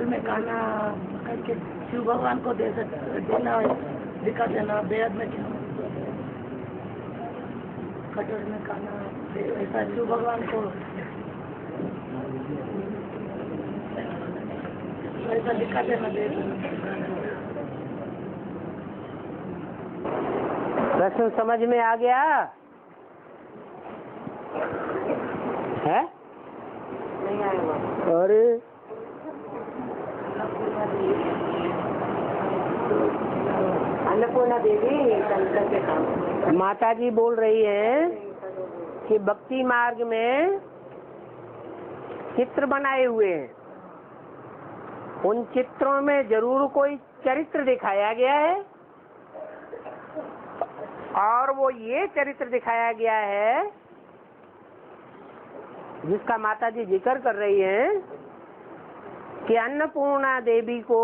कटोरी में खाना करके शिव भगवान को दे सक देना दिखा देना बेहद में क्या कटोरी में खाना ऐसा शिव भगवान को ऐसा दिखा देना दे प्रश्न समझ में आ गया? है? नहीं अरे अन्नपूर्णा देवी माता जी बोल रही हैं कि भक्ति मार्ग में चित्र बनाए हुए हैं। उन चित्रों में ज़रूर कोई चरित्र दिखाया गया है? और वो ये चरित्र दिखाया गया है जिसका माता जी ज़िक्र कर रही हैं कि अन्नपूर्णा देवी को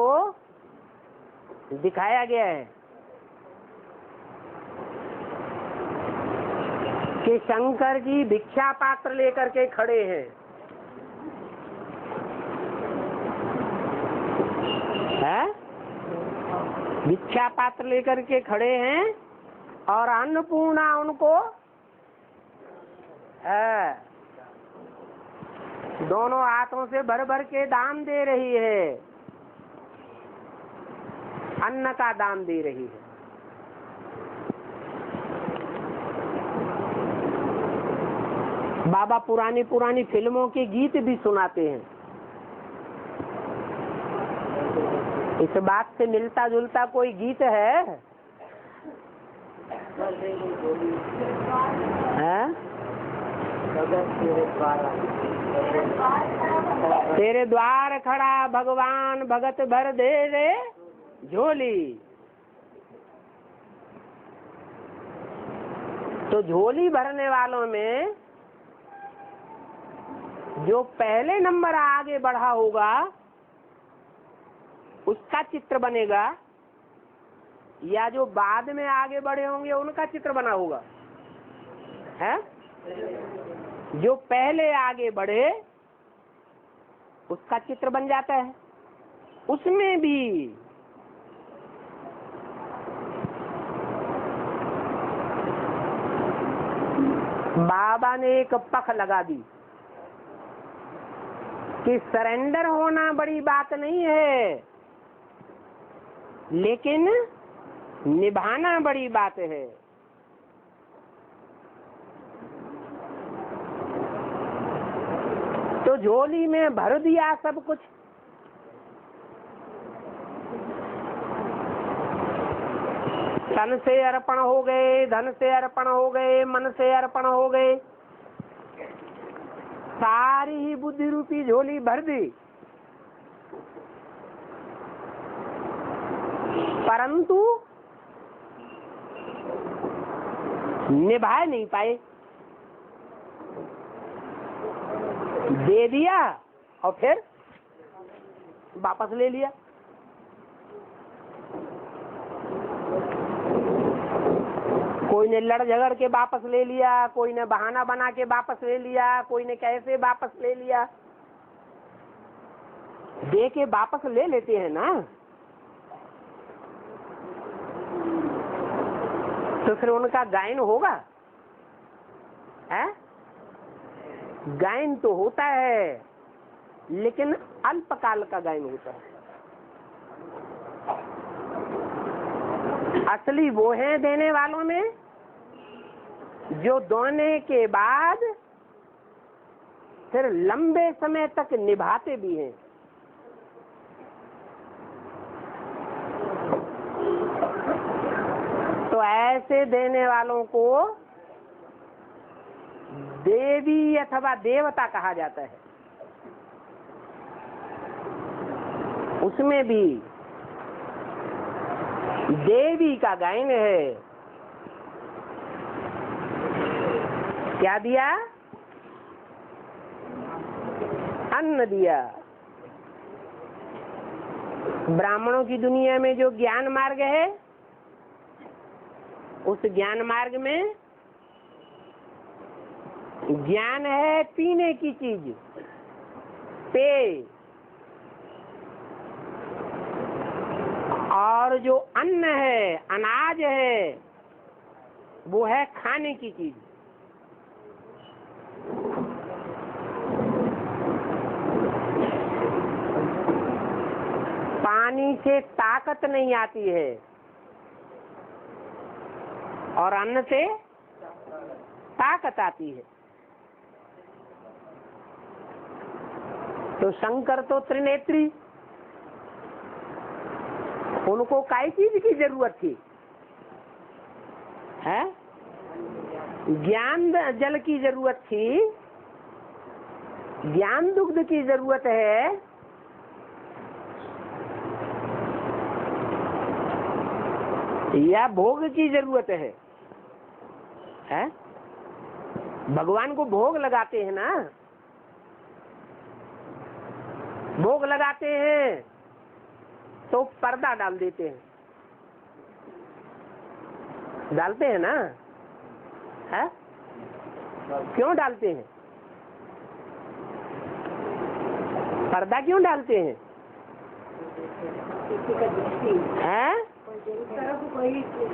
दिखाया गया है। कि शंकर जी भिक्षा पात्र लेकर के खड़े हैं। है? भिक्षा पात्र लेकर के खड़े हैं और अन्नपूर्णा उनको, है? दोनों हाथों से भर भर के दान दे रही है। अन्न का दान दे रही है। बाबा पुरानी पुरानी फ़िल्मों के गीत भी सुनाते हैं। इस बात से मिलता जुलता कोई गीत है? हैं? तेरे द्वार खड़ा भगवान, भगत भर दे रे झोली। तो झोली भरने वालों में जो पहले नंबर आगे बढ़ा होगा, उसका चित्र बनेगा, या जो बाद में आगे बढ़े होंगे, उनका चित्र बना होगा। है? जो पहले आगे बढ़े, उसका चित्र बन जाता है। उसमें भी बाबा ने एक पख लगा दी। कि सरेंडर होना बड़ी बात नहीं है, लेकिन निभाना बड़ी बात है। तो झोली में भर दिया सब कुछ। तन से अर्पण हो गए, धन से अर्पण हो गए, मन से अर्पण हो गए। सारी ही बुद्धि रूपी झोली भर दी। परंतु निभा नहीं पाए। दे दिया और फिर वापस ले लिया। कोई ने लड़ झगड़ के वापस ले लिया, कोई ने बहाना बना के वापस ले लिया, कोई ने कैसे वापस ले लिया। दे के वापस ले लेते हैं ना। तो फिर उनका गायन होगा? है? गायन तो होता है, लेकिन अल्पकाल का गायन होता है। असली वो है देने वालों में, जो दोने के बाद फिर लंबे समय तक निभाते भी हैं। तो ऐसे देने वालों को देवी अथवा देवता कहा जाता है। उसमें भी देवी का गायन है। क्या दिया? अन्न दिया। ब्राह्मणों की दुनिया में जो ज्ञान मार्ग है, उस ज्ञान मार्ग में ज्ञान है पीने की चीज़, पेय। और जो अन्न है, अनाज है, वो है खाने की चीज़। पानी से ताकत नहीं आती है। और अन्न से ताकत आती है। तो शंकर तो त्रिनेत्री उनको काय चीज़ की ज़रूरत थी? है? ज्ञान जल की ज़रूरत थी। ज्ञान दुग्ध की ज़रूरत है। या भोग की ज़रूरत है। है? भगवान को भोग लगाते हैं ना? भोग लगाते हैं। तो पर्दा डाल देते हैं। डालते हैं ना? है? क्यों डालते हैं? पर्दा क्यों डालते हैं? किसी का दृष्टि। हैं?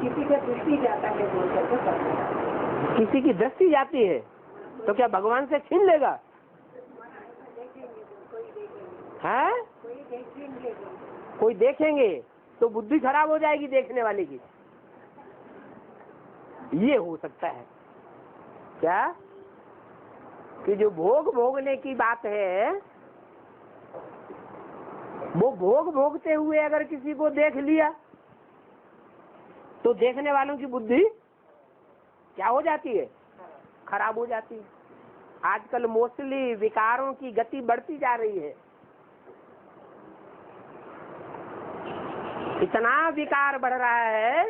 किसी का दृष्टि जाता है करता किसी की दृष्टि जाती है तो क्या भगवान से छीन लेगा? है? कोई देखेंगे तो बुद्धि खराब हो जाएगी देखने वाले की। ये हो सकता है। क्या? कि जो भोग भोगने की बात है, वो भोग भोगते हुए अगर किसी को देख लिया तो देखने वालों की बुद्धि क्या हो जाती है? खराब हो जाती है। आजकल मोस्टली विकारों की गति बढ़ती जा रही है। इतना विकार बढ़ रहा है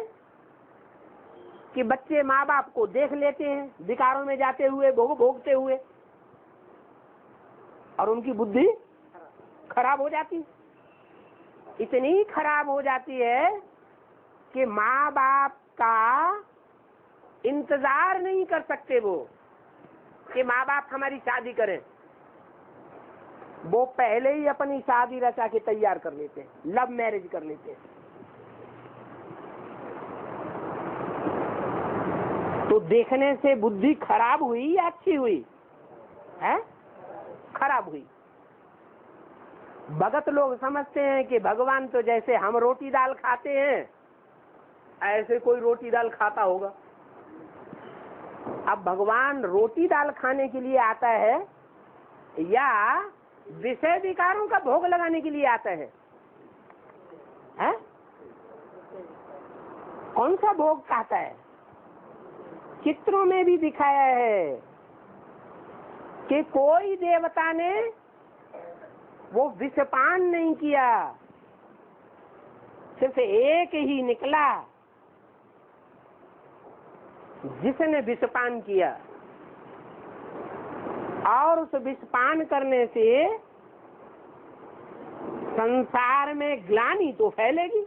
कि बच्चे माँ बाप को देख लेते हैं, विकारों में जाते हुए, भोग भोगते हुए, और उनकी बुद्धि खराब हो जाती इतनी खराब हो जाती है कि माँ बाप का इंतज़ार नहीं कर सकते वो, कि माँ बाप हमारी शादी करें। वो पहले ही अपनी शादी रचा के तैयार कर लेते हैं, लव मैरिज कर लेते हैं। तो देखने से बुद्धि खराब हुई या अच्छी हुई? है? खराब हुई। भगत लोग समझते हैं कि भगवान तो जैसे हम रोटी दाल खाते हैं, ऐसे कोई रोटी दाल खाता होगा। अब भगवान रोटी दाल खाने के लिए आता है या विषय विकारों का भोग लगाने के लिए आता है? हैं? कौन सा भोग कहता है? चित्रों में भी दिखाया है कि कोई देवता ने वो विषपान नहीं किया, सिर्फ़ एक ही निकला जिसने विषपान किया। और उस विषपान करने से संसार में ग्लानी तो फैलेगी।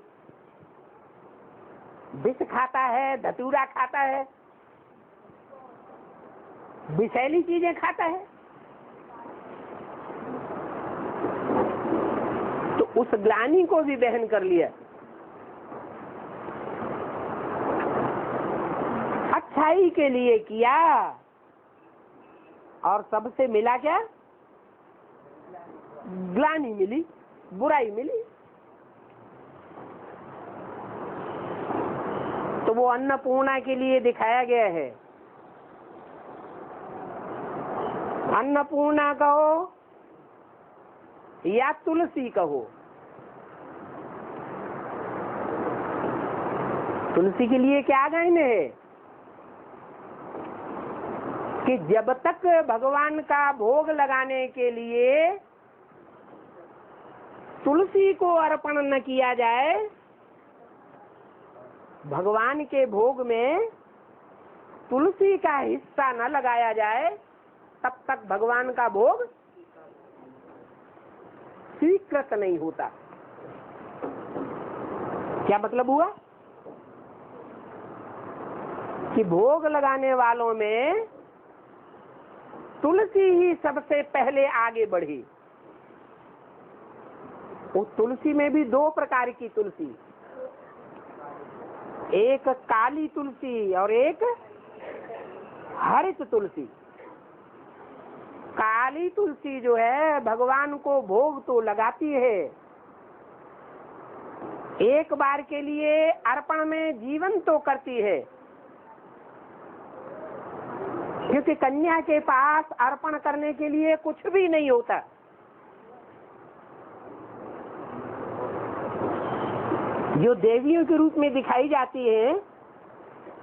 विष खाता है, धतूरा खाता है विषैली चीज़ें खाता है। तो उस ग्लानी को भी बहन कर लिया। अच्छाई के लिए किया। और सबसे मिला क्या? ग्लानी मिली, बुराई मिली। तो वो अन्नपूर्णा के लिए दिखाया गया है। अन्नपूर्णा कहो या तुलसी कहो। तुलसी के लिए क्या गायन है? कि जब तक भगवान का भोग लगाने के लिए तुलसी को अर्पण न किया जाए, भगवान के भोग में तुलसी का हिस्सा न लगाया जाए तब तक भगवान का भोग स्वीकृत नहीं होता। क्या मतलब हुआ? कि भोग लगाने वालों में तुलसी ही सबसे पहले आगे बढ़ी। वो तुलसी में भी दो प्रकार की तुलसी। एक काली तुलसी और एक हरित तुलसी। काली तुलसी जो है, भगवान को भोग तो लगाती है। एक बार के लिए अर्पण में जीवन तो करती है। क्योंकि कन्या के पास अर्पण करने के लिए कुछ भी नहीं होता। जो देवियों के रूप में दिखाई जाती है,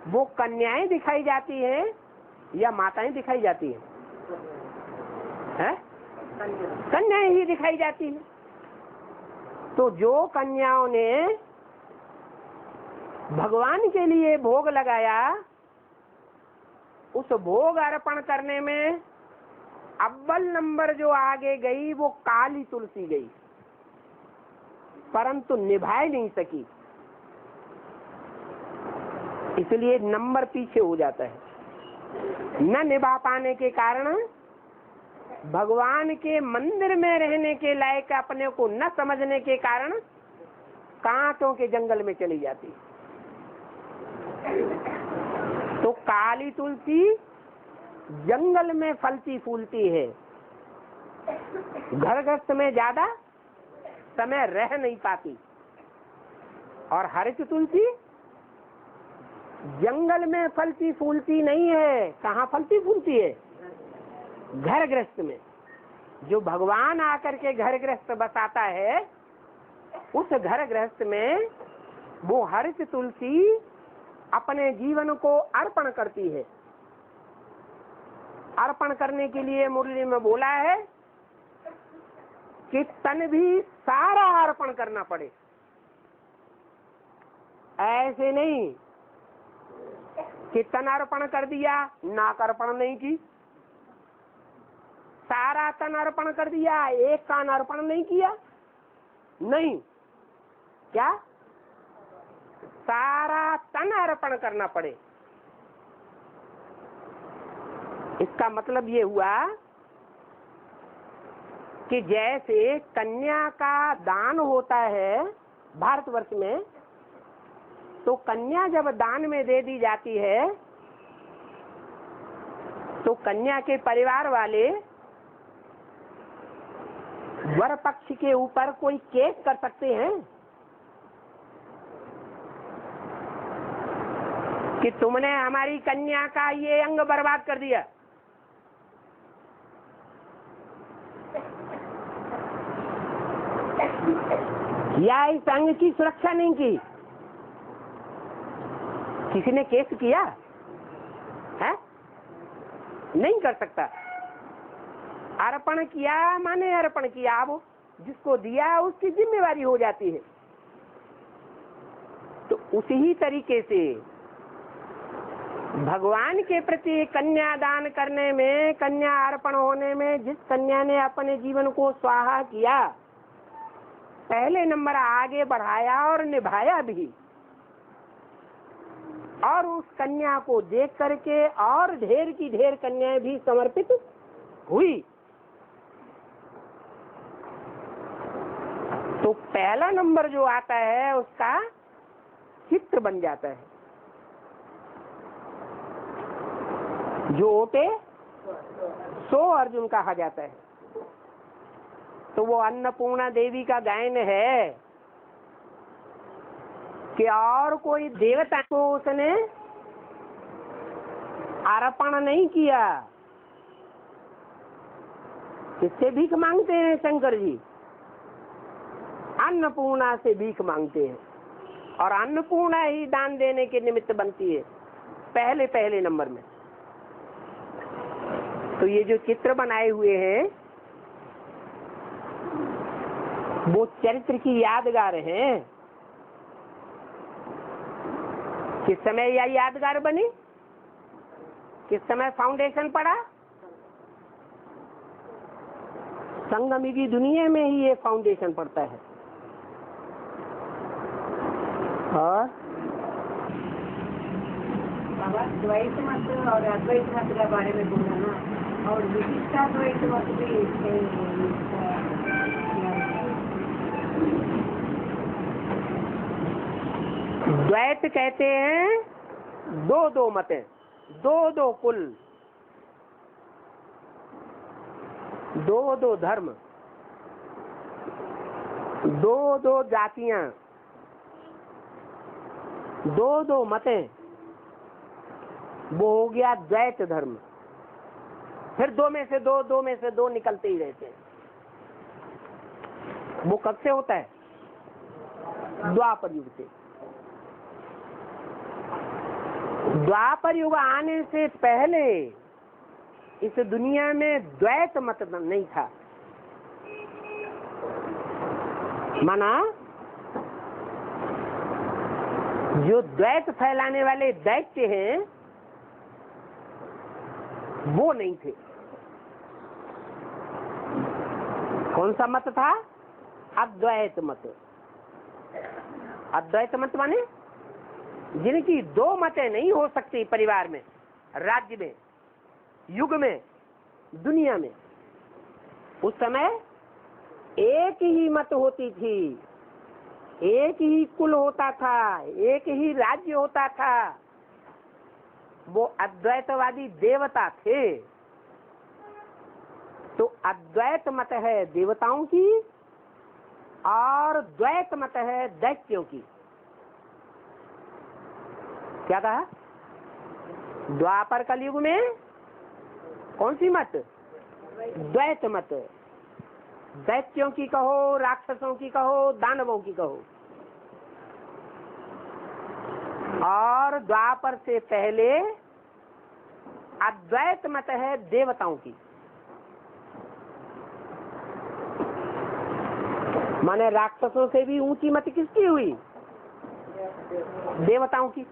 वो कन्याएँ दिखाई जाती है या माताएँ दिखाई जाती हैं। है? ही दिखाई जाती है। तो जो कन्याओं ने भगवान के लिए भोग लगाया, उस भोग अर्पण करने में अव्वल नंबर जो आगे गई, वो काली तुलसी गई। परंतु निभाए नहीं सकी। इसलिए नंबर पीछे हो जाता है। न निभा पाने के कारण भगवान के मंदिर में रहने के लायक अपने को न समझने के कारण कांटों के जंगल में चली जाती। तो काली तुलसी जंगल में फलती फूलती है। घर ग्रस्त में ज़्यादा समय रह नहीं पाती। और हरित तुलसी जंगल में फलती फूलती नहीं है। कहाँ फलती फूलती है? घर ग्रस्त में। जो भगवान आकर के घर ग्रस्त बसाता है, उस घर ग्रस्त में वो हरित तुलसी अपने जीवन को अर्पण करती है। अर्पण करने के लिए मुरली में बोला है कि तन भी सारा अर्पण करना पड़े। ऐसे नहीं कि तन अर्पण कर दिया, नाक अर्पण नहीं की। सारा तन अर्पण कर दिया, एक कान अर्पण नहीं किया। नहीं। क्या? सारा तन अर्पण करना पड़े। इसका मतलब ये हुआ कि जैसे कन्या का दान होता है भारतवर्ष में तो कन्या जब दान में दे दी जाती है तो कन्या के परिवार वाले वर पक्ष के ऊपर कोई केस कर सकते हैं? कि तुमने हमारी कन्या का ये अंग बर्बाद कर दिया? या इस अंग की सुरक्षा नहीं की? किसी ने केस किया? है? नहीं कर सकता। अर्पण किया, माने अर्पण किया। अब जिसको दिया, उसकी जिम्मेवारी हो जाती है। तो उसी ही तरीके से भगवान के प्रति कन्या दान करने में, कन्या अर्पण होने में, जिस कन्या ने अपने जीवन को स्वाहा किया, पहले नंबर आगे बढ़ाया और निभाया भी। और उस कन्या को देख करके और ढेर की ढेर कन्याएँ भी समर्पित हुई। तो पहला नंबर जो आता है, उसका चित्र बन जाता है। जो ओटे सो अर्जुन कहा जाता है। तो वो अन्नपूर्णा देवी का गायन है कि और कोई देवता को उसने अर्पण नहीं किया। किससे भीख मांगते हैं शंकर जी। अन्नपूर्णा से भीख मांगते हैं। और अन्नपूर्णा ही दान देने के निमित्त बनती है, पहले पहले नंबर में। तो ये जो चित्र बनाए हुए हैं, वो चरित्र की यादगार हैं। किस समय यह यादगार बनी? किस समय फाउंडेशन पड़ा? संगमी की दुनिया में ही ये फाउंडेशन पड़ता है। और बाबा द्वैत मत और अद्वैत मत के बारे में बोला ना। और विशिष्टाद्वैत मत भी है, है? द्वैत कहते हैं दो दो मतें दो दो कुल। दो दो धर्म दो दो जातियाँ। दो दो मतें। वो हो गया द्वैत धर्म। फिर दो में से दो दो में से दो निकलते ही रहते हैं। वो कब से होता है? द्वापर युग से। द्वापर युग आने से पहले इस दुनिया में द्वैत मत नहीं था। माना जो द्वैत फैलाने वाले दैत्य हैं, वो नहीं थे। कौन सा मत था? अद्वैत मत। अद्वैत मत माने? जिनकी दो मतें नहीं हो सकती परिवार में, राज्य में, युग में, दुनिया में। उस समय एक ही मत होती थी। एक ही कुल होता था, एक ही राज्य होता था। वो अद्वैतवादी देवता थे। तो अद्वैत मत है देवताओं की और द्वैत मत है दैत्यों की। क्या कहा? द्वापर कलयुग में कौन सी मत? द्वैत मत। दैत्यों की कहो, राक्षसों की कहो, दानवों की कहो। और द्वापर से पहले अद्वैत मत है देवताओं की। माने राक्षसों से भी ऊँची मत किसकी हुई? देवताओं की।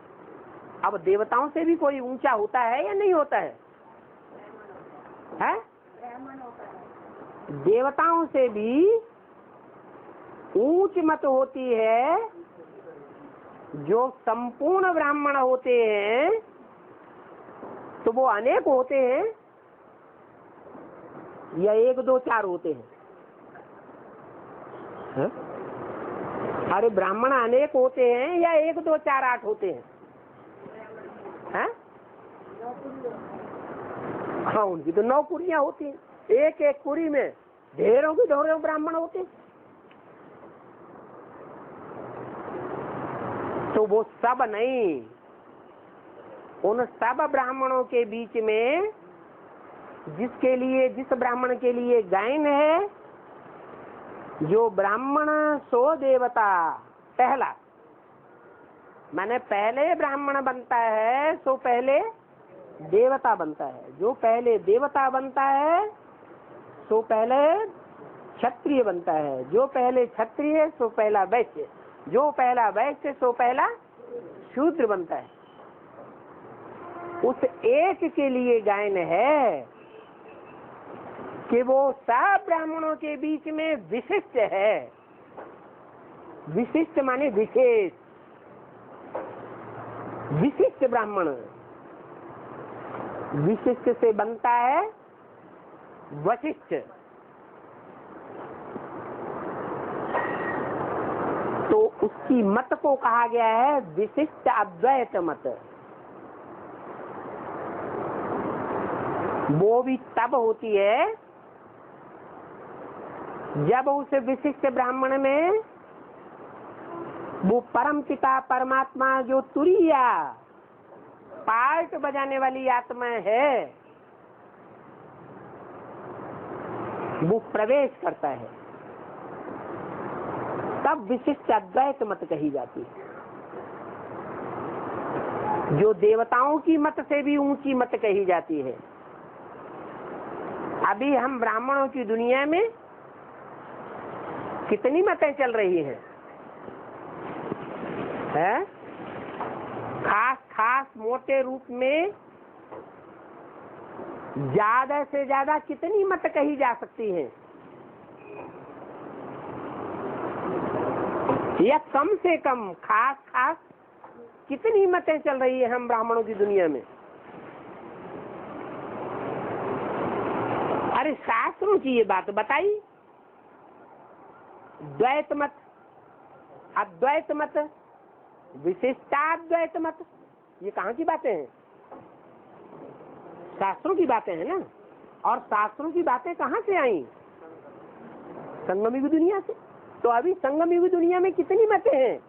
अब देवताओं से भी कोई ऊँचा होता है या नहीं होता है? है? देवताओं से भी ऊंच मत होती है जो संपूर्ण ब्राह्मण होते हैं तो वो अनेक होते हैं, या एक दो चार होते हैं है? अरे ब्राह्मण अनेक होते हैं, या एक दो चार आठ होते हैं हैं? हाँ उनकी तो नौ कुरियाँ होती हैं एक एक कुरी में ढेरों की ढेरों ब्राह्मण होते हैं तो वो सब नहीं। उन सब ब्राह्मणों के बीच में जिसके लिए, जिस ब्राह्मण के लिए गायन है, जो ब्राह्मण सो देवता, पहला। मैंने पहले ब्राह्मण बनता है, सो पहले देवता बनता है। जो पहले देवता बनता है, सो पहले क्षत्रिय बनता है। जो पहले क्षत्रिय, सो पहला वैश्य। जो पहला वैश्य, सो पहला शूद्र बनता है। उस एक के लिए गायन है कि वो सब ब्राह्मणों के बीच में विशिष्ट है। विशिष्ट माने विशेष। विशिष्ट ब्राह्मण। विशिष्ट से बनता है वशिष्ठ। तो उसकी मत को कहा गया है, विशिष्ट अद्वैत मत। वो भी तब होती है, जब उस विशिष्ट ब्राह्मण में वो परम पिता, परमात्मा जो तुरिया, पार्ट बजाने वाली आत्मा है, वो प्रवेश करता है। तब विशिष्ट अद्वैत मत कही जाती है। जो देवताओं की मत से भी ऊँची मत कही जाती है। अभी हम ब्राह्मणों की दुनिया में कितनी मतें चल रही हैं? है? खास खास मोटे रूप में ज़्यादा से ज़्यादा कितनी मत कही जा सकती हैं? या कम से कम, खास खास, कितनी मतें चल रही है हम ब्राह्मणों की दुनिया में? अरे शास्त्रों की ये बात बताई। द्वैत मत, अद्वैत मत, विशिष्टाद्वैत मत, ये कहाँ की बातें हैं? शास्त्रों की बातें हैं ना? और शास्त्रों की बातें कहाँ से आई? संगमी की दुनिया से। तो अभी संगम युग दुनिया में कितनी मतें हैं?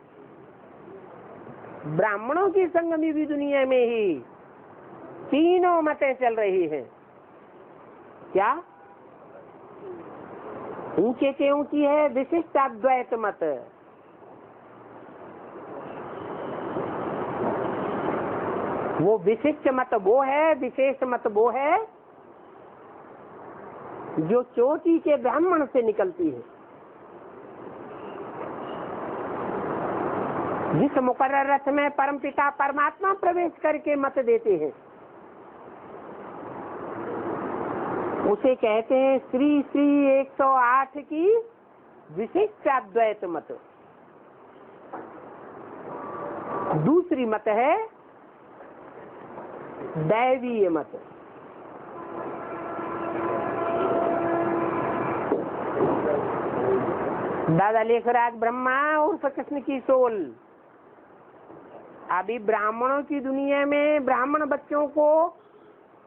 ब्राह्मणों की संगम युग दुनिया में ही तीनों मतें चल रही हैं। क्या? ऊँचे से ऊँची है, विशिष्ट अद्वैत मत। वो विशिष्ट मत वो है, विशेष मत वो है, जो चोटी के ब्राह्मण से निकलती है। जिस मुकर्र रथ में परमपिता परमात्मा प्रवेश करके मत देते हैं। उसे कहते हैं, श्री श्री 108 की विशिष्ट अद्वैत मत। दूसरी मत है, दैवीय मत। दादा लेखराज ब्रह्मा और कृष्ण की सोल। अभी ब्राह्मणों की दुनिया में ब्राह्मण बच्चों को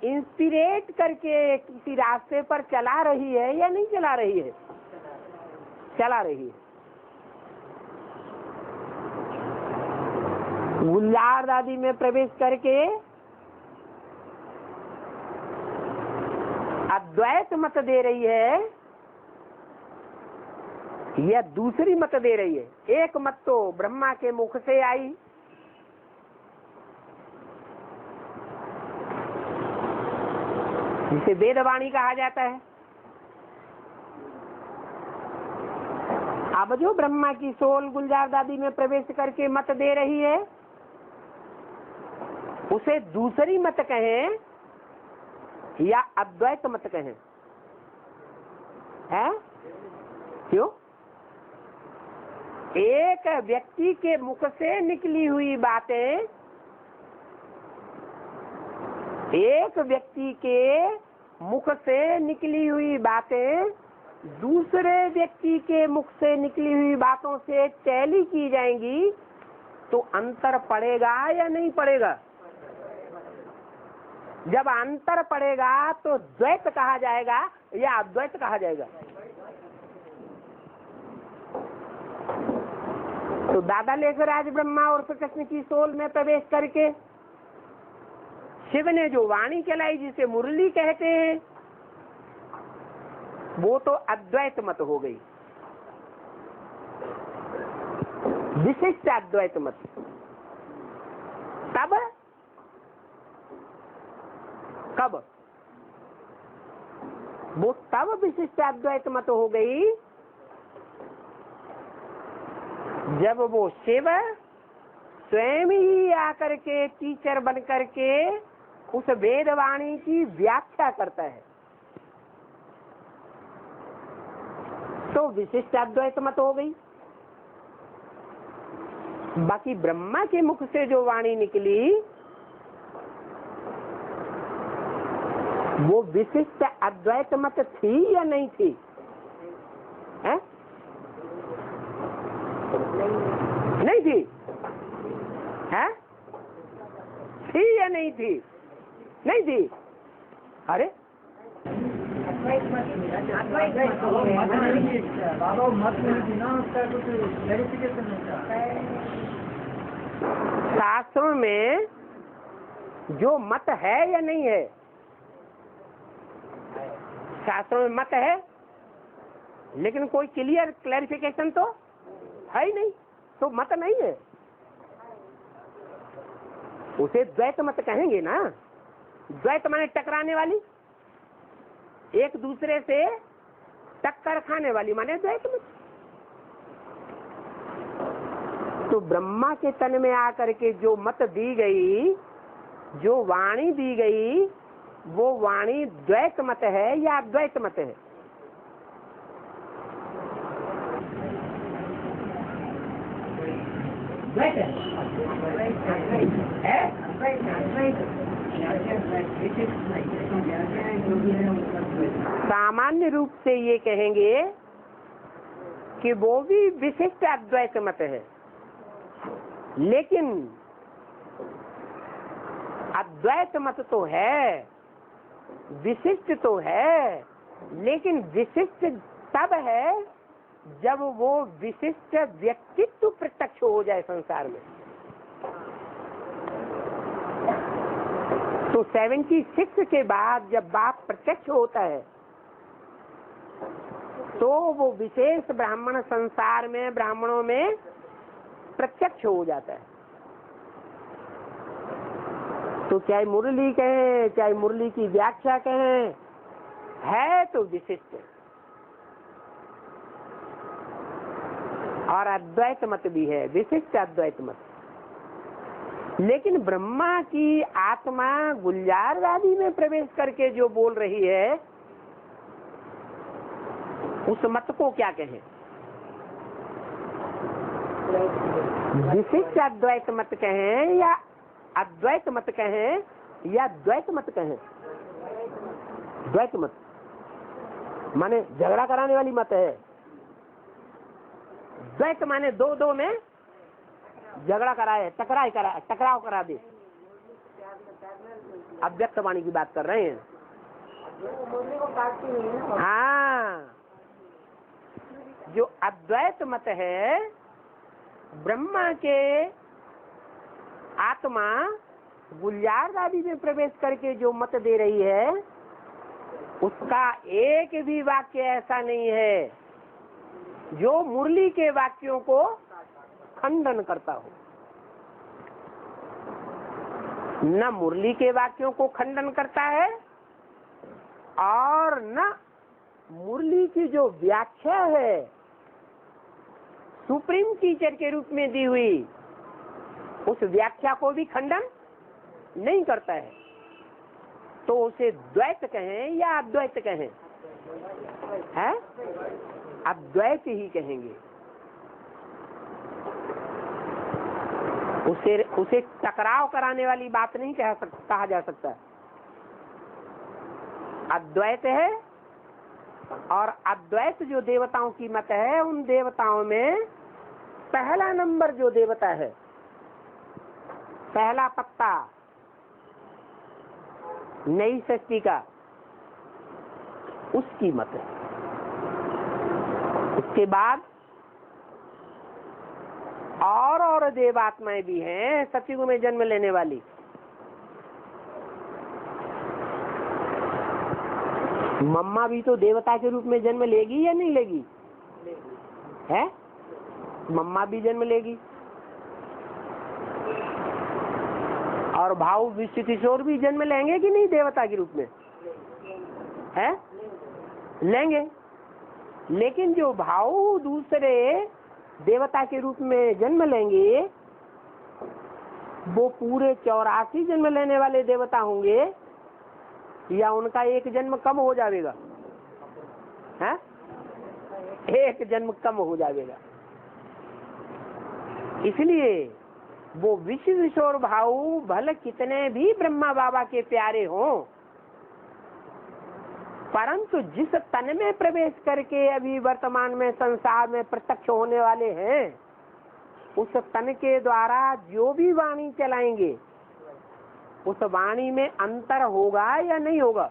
इंस्पिरेट करके किसी रास्ते पर चला रही है या नहीं चला रही है? चला रही है। गुल्लार दादी में प्रवेश करके अद्वैत मत दे रही है या दूसरी मत दे रही है? एक मत तो ब्रह्मा के मुख से आई। जिसे वेदवाणी कहा जाता है। अब जो ब्रह्मा की सोल गुलजार दादी में प्रवेश करके मत दे रही है, उसे दूसरी मत कहें या अद्वैत मत कहें। है? क्यों? एक व्यक्ति के मुख से निकली हुई बातें, एक व्यक्ति के मुख से निकली हुई बातें, दूसरे व्यक्ति के मुख से निकली हुई बातों से टैली की जाएँगी तो अंतर पड़ेगा या नहीं पड़ेगा? जब अंतर पड़ेगा तो द्वैत कहा जाएगा या अद्वैत कहा जाएगा? तो दादा लेकर आज ब्रह्मा और कृष्ण की सोल में प्रवेश करके शिव ने जो वाणी चलाई जिसे मुरली कहते हैं, वो तो अद्वैत मत हो गई। विशिष्ट अद्वैत मत। तब? कब? वो तब विशिष्ट अद्वैत मत हो गई, जब वो शिव स्वयं ही आकर के टीचर बन करके उस वेदवाणी की व्याख्या करता है। तो विशिष्ट अद्वैत मत हो गई। बाकी ब्रह्मा के मुख से जो वाणी निकली, वो विशिष्ट अद्वैत मत थी या नहीं थी? है? नहीं थी। है? थी या नहीं थी? नहीं थी अरे। शास्त्रों में जो मत है या नहीं है? शास्त्रों में मत है, लेकिन कोई क्लियर क्लैरिफिकेशन तो है ही नहीं तो मत नहीं है। उसे द्वैत मत कहेंगे ना। द्वैत माने टकराने वाली एक दूसरे से टक्कर खाने वाली माने द्वैत मत तो ब्रह्मा के तन में आकर के जो मत दी गई जो वाणी दी गई वो वाणी द्वैत मत है या अद्वैत मत है? द्वैत है। सामान्य रूप से ये कहेंगे कि वो भी विशिष्ट अद्वैत मत है। लेकिन अद्वैत मत तो है, विशिष्ट तो है, लेकिन विशिष्ट तब है जब वो विशिष्ट व्यक्तित्व प्रत्यक्ष हो जाए संसार में। तो 76 के बाद जब बाप प्रत्यक्ष होता है तो वो विशेष ब्राह्मण संसार में, ब्राह्मणों में प्रत्यक्ष हो जाता है। तो चाहे मुरली कहें चाहे मुरली की व्याख्या कहें, है तो विशिष्ट। और अद्वैत मत भी है, विशिष्ट अद्वैत मत। लेकिन ब्रह्मा की आत्मा गुलजार गुलजारवादी में प्रवेश करके जो बोल रही है, उस मत को क्या कहें? विशिष्ट अद्वैत मत कहें या अद्वैत मत कहें या द्वैत मत कहें? द्वैत मत। माने झगड़ा कराने वाली मत है। द्वैत माने दो दो में झगड़ा कराए टकराई करा, टकराव करा दे। अव्यक्त वाणी की बात कर रहे हैं। है। जो अद्वैत मत है, ब्रह्मा के आत्मा गुलजारवादी में प्रवेश करके जो मत दे रही है, उसका एक भी वाक्य ऐसा नहीं है। जो मुरली के वाक्यों को खंडन करता हो। न मुरली के वाक्यों को खंडन करता है और न मुरली की जो व्याख्या है, सुप्रीम टीचर के रूप में दी हुई, उस व्याख्या को भी खंडन नहीं करता है। तो उसे द्वैत कहें या अद्वैत कहें? है? अद्वैत ही कहेंगे। उसे उसे टकराव कराने वाली बात नहीं कह सक, कहा जा सकता अद्वैत है और अद्वैत जो देवताओं की मत है उन देवताओं में पहला नंबर जो देवता है पहला पत्ता नई सृष्टि का उसकी मत है। उसके बाद और और देवात्माएँ भी हैं, सतयुग में जन्म लेने वाली। मम्मा भी तो देवता के रूप में जन्म लेगी या नहीं लेगी? है? मम्मा भी जन्म लेगी। और भाव विश्व किशोर भी जन्म लेंगे कि नहीं देवता के रूप में? है? लेंगे। लेकिन जो भाव दूसरे देवता के रूप में जन्म लेंगे, वो पूरे चौरासी जन्म लेने वाले देवता होंगे, या उनका एक जन्म कम हो जाएगा? है? एक जन्म कम हो जाएगा। इसलिए वो विश्व किशोर भाऊ भले कितने भी ब्रह्मा बाबा के प्यारे हों परंतु जिस तन में प्रवेश करके अभी वर्तमान में संसार में प्रत्यक्ष होने वाले हैं, उस तन के द्वारा जो भी वाणी चलाएँगे, उस वाणी में अंतर होगा या नहीं होगा?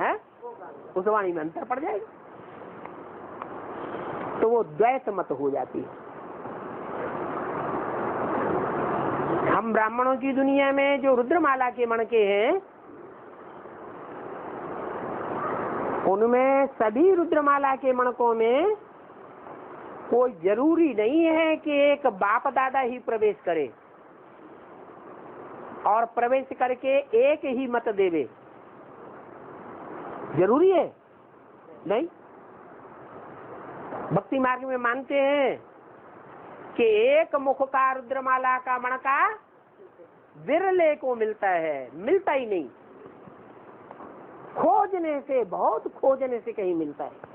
है? उस वाणी में अंतर पड़ जाएगा। तो वो द्वैत मत हो जाती है। हम ब्राह्मणों की दुनिया में जो रुद्रमाला के मणके हैं उनमें सभी रुद्रमाला के मणकों में कोई ज़रूरी नहीं है कि एक बाप दादा ही प्रवेश करे और प्रवेश करके एक ही मत देवे। ज़रूरी है? नहीं? भक्ति मार्ग में मानते हैं कि एक मुख का रुद्रमाला का मणका विरले को मिलता है, मिलता ही नहीं। खोजने से, बहुत खोजने से कहीं मिलता है।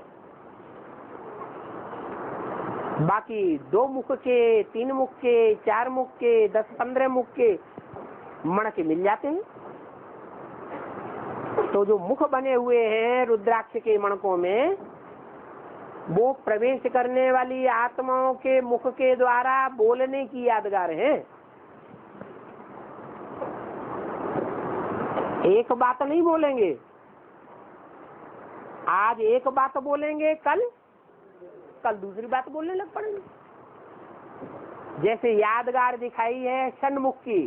बाकी दो मुख के, तीन मुख के, चार मुख के, दस पंद्रह मुख के मणके मिल जाते हैं। तो जो मुख बने हुए हैं रुद्राक्ष के मणकों में, वो प्रवेश करने वाली आत्माओं के मुख के द्वारा बोलने की यादगार है। एक बात नहीं बोलेंगे। आज एक बात बोलेंगे, कल? कल दूसरी बात बोलने लग पड़ेंगे। जैसे यादगार दिखाई है सन्मुख की।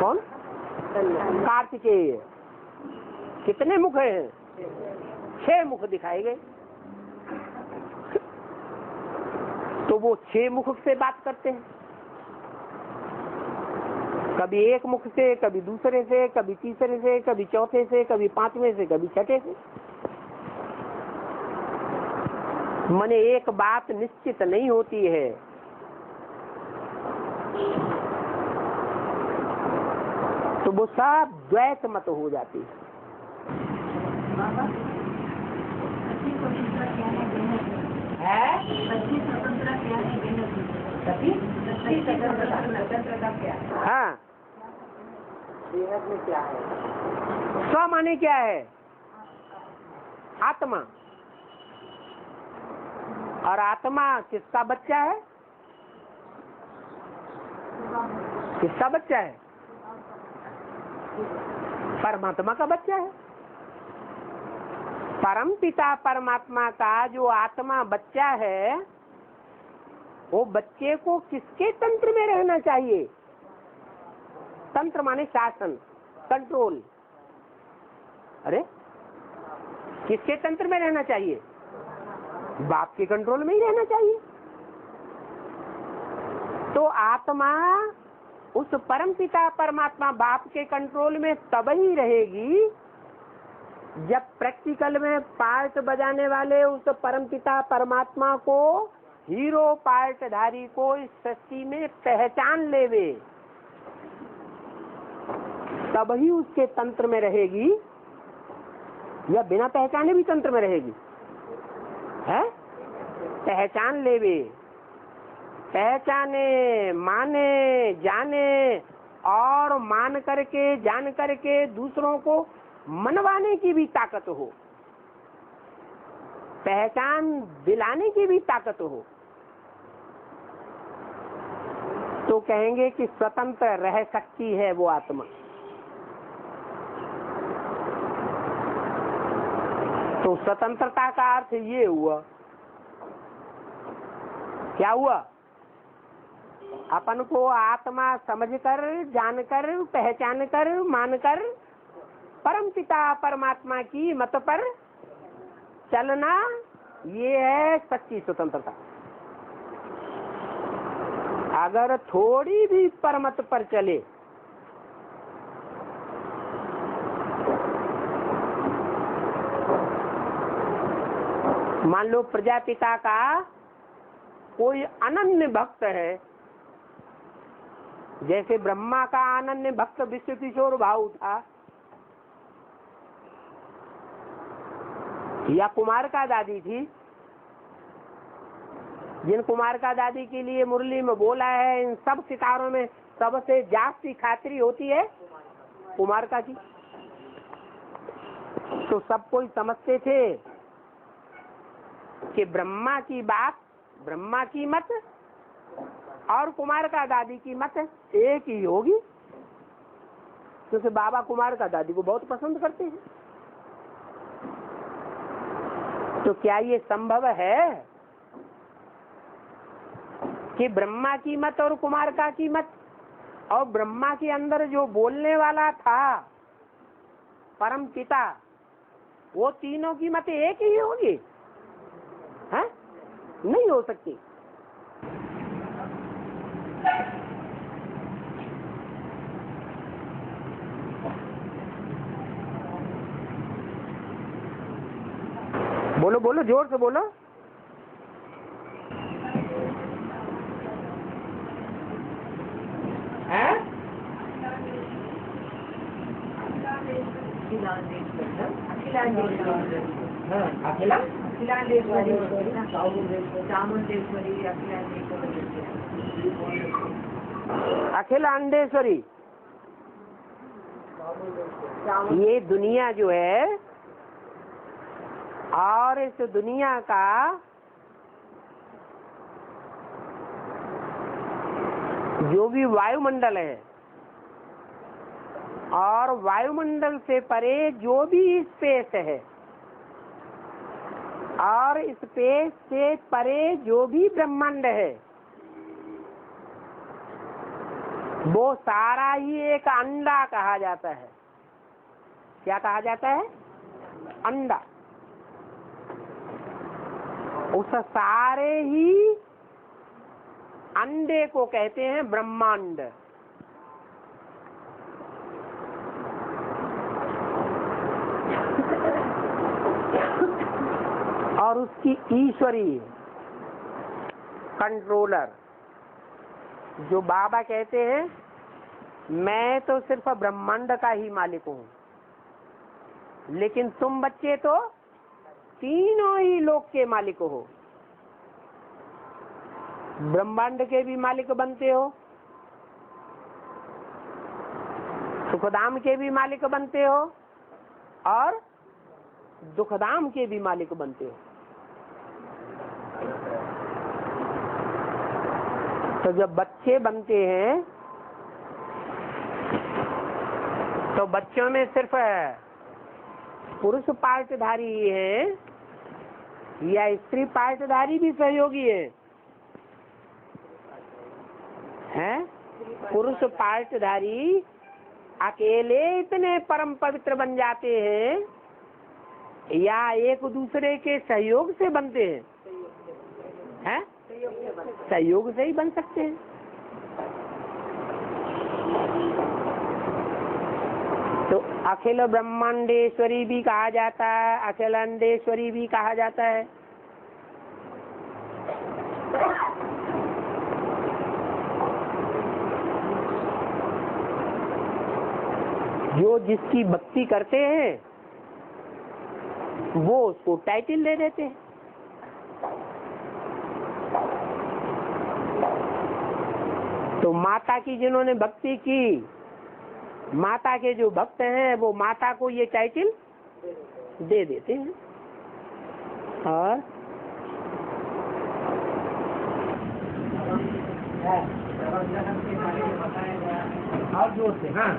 कौन? कार्तिकेय। कितने मुख हैं? छह मुख दिखाए गए। तो वो छह मुख से बात करते हैं। कभी एक मुख से कभी दूसरे से कभी तीसरे से कभी चौथे से कभी पाँचवें से कभी छठे से। मने एक बात निश्चित नहीं होती है। तो वो सब द्वैत मत हो जाती है। है। क्या है? स्व माने क्या है? आत्मा। और आत्मा किसका बच्चा है? किसका बच्चा है? परमात्मा का बच्चा है। परम पिता परमात्मा का जो आत्मा बच्चा है, वो बच्चे को किसके तंत्र में रहना चाहिए? तंत्र माने शासन कंट्रोल अरे, किसके तंत्र में रहना चाहिए? बाप के कंट्रोल में ही रहना चाहिए। तो आत्मा, उस परम पिता परमात्मा बाप के कंट्रोल में तब ही रहेगी, जब प्रैक्टिकल में पार्ट बजाने वाले उस परम पिता परमात्मा को हीरो पार्टधारी को इस सृष्टि में पहचान लेवे। तब ही उसके तंत्र में रहेगी, या बिना पहचाने भी तंत्र में रहेगी। है? पहचान लेवे। पहचाने, माने, जाने, और मान करके, जान करके दूसरों को मनवाने की भी ताकत हो। पहचान दिलाने की भी ताकत हो। तो कहेंगे कि स्वतंत्र रह सकती है वो आत्मा। स्वतंत्रता का अर्थ ये हुआ। क्या हुआ? अपन को आत्मा समझकर, जानकर पहचान कर मानकर, परम पिता परमात्मा की मत पर चलना, ये है सच्ची स्वतंत्रता। अगर थोड़ी भी परमत पर चले मान लो प्रजापिता का कोई अनन्य भक्त है। जैसे ब्रह्मा का अनन्य भक्त विश्व किशोर भाव था, या कुमार का दादी थी। जिन कुमार का दादी के लिए मुरली में बोला है, इन सब सितारों में सबसे जास्ती खातरी होती है कुमार का की तो सब कोई समझते थे। कि ब्रह्मा की बात, ब्रह्मा की मत और कुमार का दादी की मत एक ही होगी क्योंकि बाबा कुमार का दादी को बहुत पसंद करते हैं। तो क्या ये संभव है कि ब्रह्मा की मत और कुमार का की मत? और ब्रह्मा के अंदर जो बोलने वाला था, परम पिता, वो तीनों की मत एक ही होगी? है? नहीं हो सकती। बोलो बोलो ज़ोर से बोलो। हैं? अखिल अंडेश्वरी ये दुनिया जो है और इस दुनिया का जो भी वायुमंडल है और वायुमंडल से परे जो भी स्पेस है और स्पेस से परे जो भी ब्रह्मांड है, वो सारा ही एक अंडा कहा जाता है। क्या कहा जाता है? अंडा। उस सारे ही अंडे को कहते हैं ब्रह्मांड। और उसकी ईश्वरी कंट्रोलर जो बाबा कहते हैं, मैं तो सिर्फ़ ब्रह्मांड का ही मालिक हूँ। लेकिन तुम बच्चे तो तीनों ही लोक के मालिक हो। ब्रह्मांड के भी मालिक बनते हो। सुखदाम के भी मालिक बनते हो। और दुखदाम के भी मालिक बनते हो। तो जब बच्चे बनते हैं तो बच्चों में सिर्फ़ पुरुष पार्टधारी ही है, या स्त्री पार्टधारी भी सहयोगी है? हैं? पुरुष पार्टधारी अकेले इतने परम पवित्र बन जाते हैं, या एक दूसरे के सहयोग से बनते हैं? सहयोग से ही बन सकते हैं। तो अखिल ब्रह्मांडेश्वरी भी कहा जाता है, अखिल अंडेश्वरी भी कहा जाता है। जो जिसकी भक्ति करते हैं, वो उसको टाइटल दे देते हैं। तो माता की जिन्होंने भक्ति की माता के जो भक्त हैं वो माता को ये टाइटल दे देते हैं। और ज़ोर से हाँ।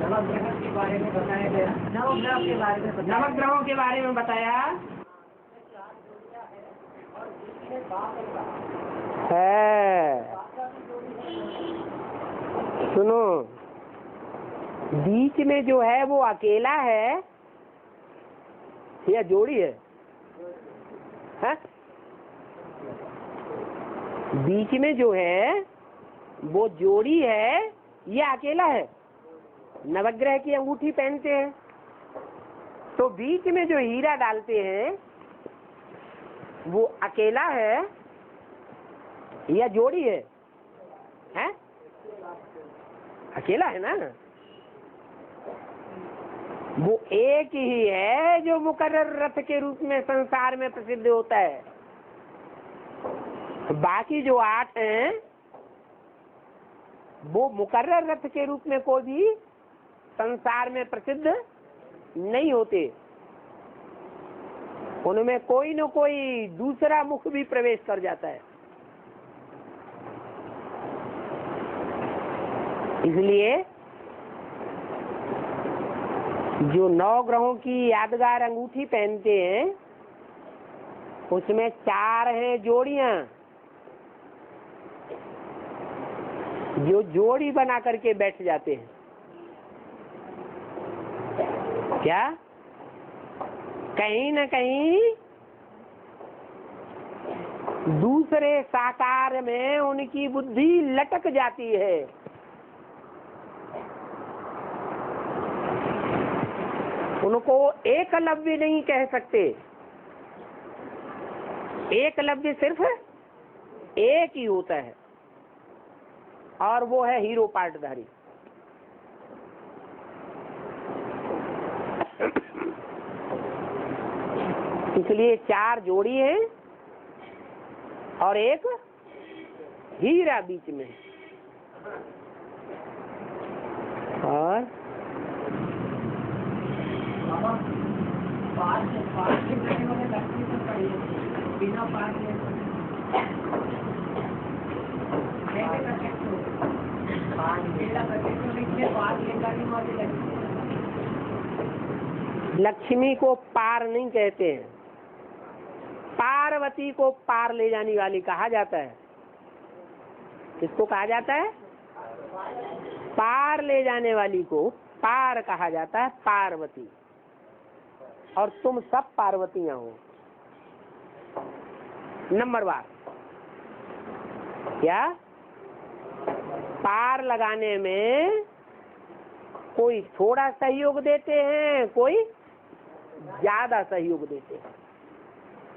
नवग्रह के बारे में बताया गया नवग्रह के बारे में बताया नवग्रहों के बारे में बताया। है। सुनो। बीच में जो है, वो अकेला है या जोड़ी है? हैं? बीच में जो है, वो जोड़ी है या अकेला है? नवग्रह की अंगूठी पहनते हैं। तो बीच में जो हीरा डालते हैं, वो अकेला है या जोड़ी है? हैं? अकेला है ना? वो एक ही है जो मुकर्र रथ के रूप में संसार में प्रसिद्ध होता है। बाकी जो आठ हैं, वो मुकर्र रथ के रूप में कोई भी संसार में प्रसिद्ध नहीं होते। उनमें कोई न कोई दूसरा मुख भी प्रवेश कर जाता है। इसलिए जो नौ ग्रहों की यादगार अंगूठी पहनते हैं, उसमें चार हैं जोड़िया। जो जोड़ी बना करके बैठ जाते हैं। क्या? कहीं न कहीं दूसरे साकार में उनकी बुद्धि लटक जाती है। उनको एक एकलव्य नहीं कह सकते। एकलव्य सिर्फ़ एक ही होता है। और वो है हीरो पार्टधारी इसलिए चार जोड़ी है और एक हीरा बीच में। और पाँच पार के करने वाले लक्ष्मी तो चाहिए बिना पार के कैसे कर सकते हो पार मेला करके तो इसमें पार लेकर वाली लक्ष्मी लक्ष्मी को पार नहीं कहते हैं। पार्वती को पार ले जाने वाली कहा जाता है? किसको कहा जाता है? पार ले जाने वाली को पार कहा जाता है, पार्वती। और तुम सब पार्वतियाँ हो। नंबर बार क्या? पार लगाने में कोई थोड़ा सहयोग देते हैं, कोई ज़्यादा सहयोग देते हैं।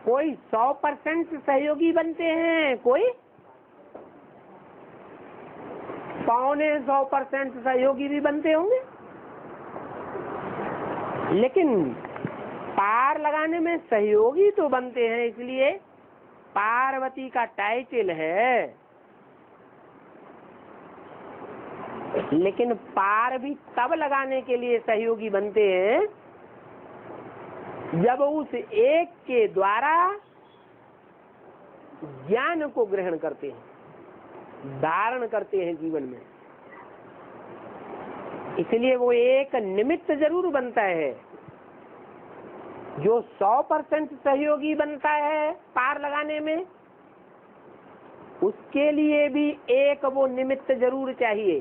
कोई सौ परसेंट सहयोगी बनते हैं, कोई पौने सौ परसेंट सहयोगी भी बनते होंगे। लेकिन पार लगाने में सहयोगी तो बनते हैं, इसलिए पार्वती का टाइटल है। लेकिन पार भी तब लगाने के लिए सहयोगी बनते हैं, जब उस एक के द्वारा ज्ञान को ग्रहण करते हैं, धारण करते हैं जीवन में। इसलिए वो एक निमित्त ज़रूर बनता है। जो सौ परसेंट सहयोगी बनता है पार लगाने में, उसके लिए भी एक वो निमित्त ज़रूर चाहिए।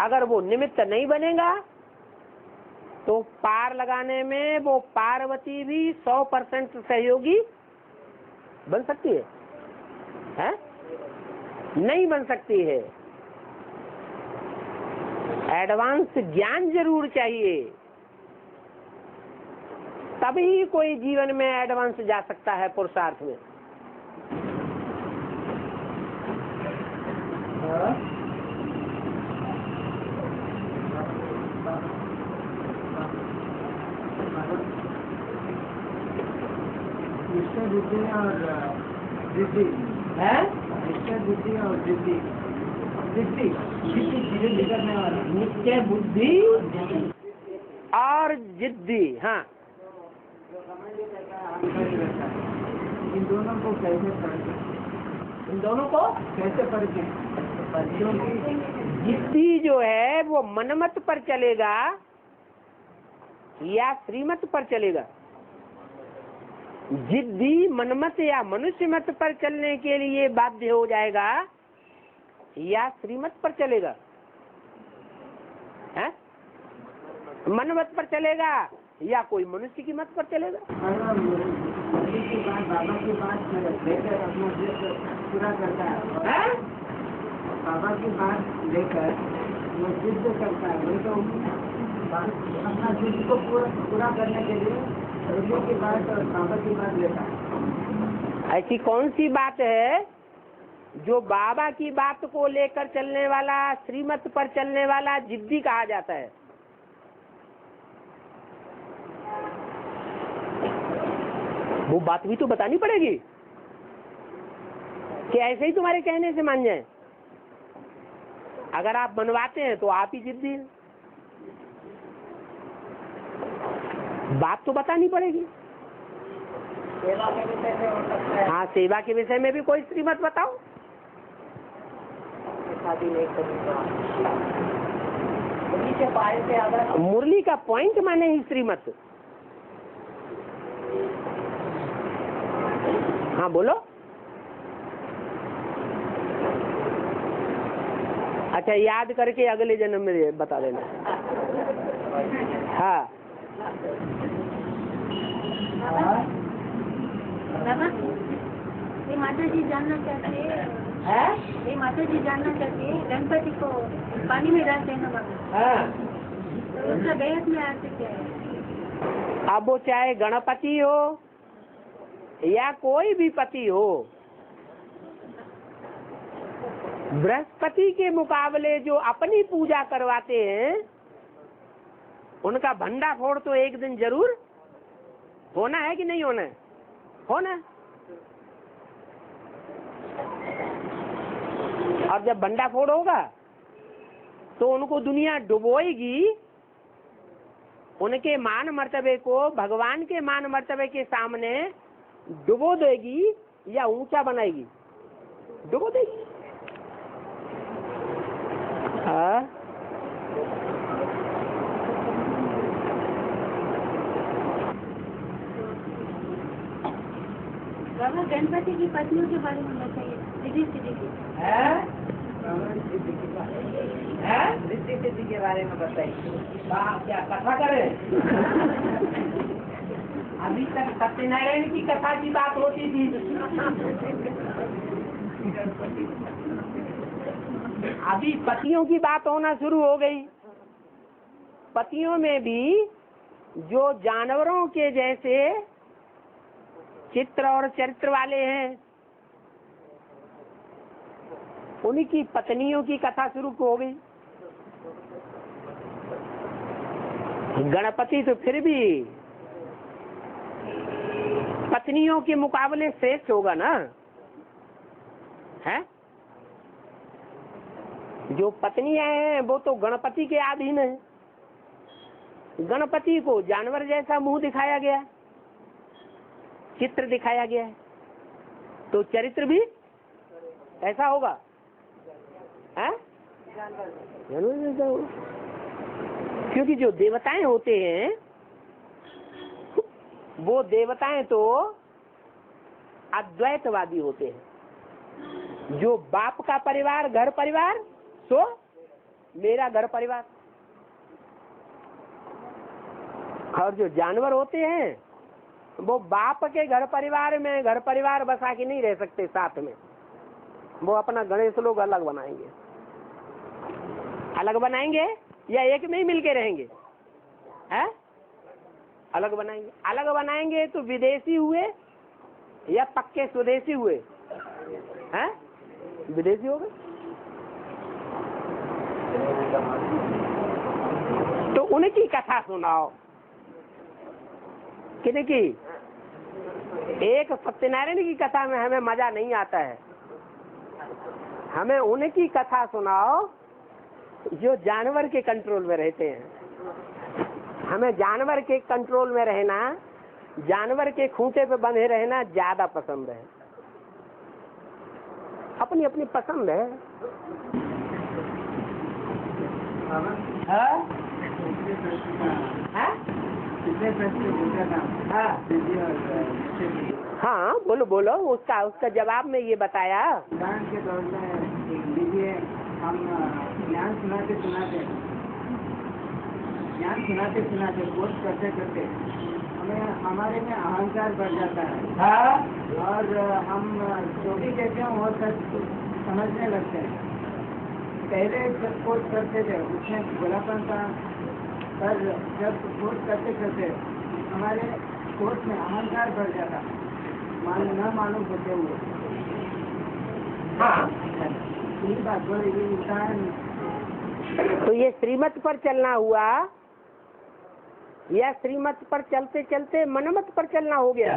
अगर वो निमित्त नहीं बनेगा तो पार लगाने में वो पार्वती भी सौ परसेंट सहयोगी बन सकती है। हैं? नहीं बन सकती है। एडवांस ज्ञान ज़रूर चाहिए। तभी कोई जीवन में एडवांस जा सकता है पुरुषार्थ में। निश्चय बुद्धि और है? निश्चय बुद्धि और निश्चय बुद्धि? और जिद्दी हाँ। इन दोनों को कैसे इन दोनों को कैसे जिद्दी जो है वो मनमत पर चलेगा या श्रीमत पर चलेगा? जिद्दी मनमत या मनुष्य मत पर चलने के लिए बाध्य हो जाएगा। या श्रीमत पर चलेगा? है? मनमत पर चलेगा या कोई मनुष्य की मत पर चलेगा? बाबा की बात लेकर करता है तो अपना जिद को पूरा करने के लिए की बात और बाबा की बात लेता है? ऐसी कौन सी बात है जो बाबा की बात को लेकर चलने वाला श्रीमत पर चलने वाला जिद्दी कहा जाता है। वो बात भी तो बतानी पड़ेगी कि ऐसे ही तुम्हारे कहने से मान जाए अगर आप बनवाते हैं तो आप ही जिद्दी हैं। बात तो बतानी पड़ेगी। सेवा के विषय में सकता हाँ सेवा के विषय में भी कोई श्रीमत बताओ। शादी नहीं करूँगा उन्हीं के पाए से अगर मुरली का पॉइंट माने ही श्रीमत। हाँ बोलो। अच्छा याद करके अगले जन्म में बता देना। हाँ। बाबा माता जी जानना चाहते हैं। ये माता जी जानना चाहती है गणपति को पानी में डालते हैं हाँ। तो उसका बेहद में अर्थ क्या है। अब वो चाहे गणपति हो या कोई भी पति हो बृहस्पति के मुकाबले जो अपनी पूजा करवाते हैं उनका भंडा फोड़ तो एक दिन ज़रूर होना है कि नहीं होना है? होना है। और जब भंडा फोड़ होगा तो उनको दुनिया डुबोएगी। उनके मान मर्तबे को, भगवान के मान मर्तबे के सामने डुबो देगी या ऊँचा बनाएगी? डुबो देगी। हाँ। गणपति की पत्नियों के बारे में बताइए। की सिद्धि के बारे में बताइए कथा करें अभी तक सत्यनारायण की कथा की बात होती थी अभी पतियों की बात होना शुरू हो गई। पतियों में भी जो जानवरों के जैसे चित्र और चरित्र वाले हैं उनकी पत्नियों की कथा शुरू हो गई। गणपति तो फिर भी पत्नियों के मुकाबले श्रेष्ठ होगा ना? है? जो पत्नियाँ हैं, वो तो गणपति के अधीन है। गणपति को जानवर जैसा मुँह दिखाया गया, चित्र दिखाया गया तो चरित्र भी ऐसा होगा। है? जानवर जैसा होगा क्योंकि जो देवताएँ होते हैं, वो देवताएँ तो अद्वैतवादी होते हैं। जो बाप का परिवार, घर परिवार, सो मेरा घर परिवार। और जो जानवर होते हैं, वो बाप के घर परिवार में, घर परिवार बसा के नहीं रह सकते साथ में। वो अपना गणेश लोग अलग बनाएँगे। अलग बनाएँगे या एक में ही मिलके रहेंगे? हैं? अलग बनाएँगे। अलग बनाएँगे तो विदेशी हुए या पक्के स्वदेशी हुए? हैं? विदेशी हो गए? तो उनकी कथा सुनाओ। किन की? एक सत्यनारायण की कथा में हमें मज़ा नहीं आता है। हमें उनकी कथा सुनाओ। जो जानवर के कंट्रोल में रहते हैं। हमें जानवर के कंट्रोल में रहना, जानवर के खूंटे पे बंधे रहना ज़्यादा पसंद है। अपनी अपनी पसंद है। हाँ? हाँ? हाँ। हाँ बोलो बोलो, उसका उसका जवाब में ये बताया। उदाहरण के तौर लीजिए, हम ज्ञान सुनाते सुनाते ज्ञान सुनाते सुनाते कोर्स करते करते हमें हमारे में अहंकार बढ़ जाता है। हाँ? और हम जो भी कहते हैं वो सच समझने लगते हैं। पहले जब कोर्स करते थे उसमें बुरापन था। पर जब कोर्स करते करते हमारे कोर्स में अहंकार बढ़ जाता मान न मालूम होते हुए। हाँ। बात बोले इंसान तो ये श्रीमत पर चलना हुआ। या श्रीमत पर चलते चलते मनमत पर चलना हो गया।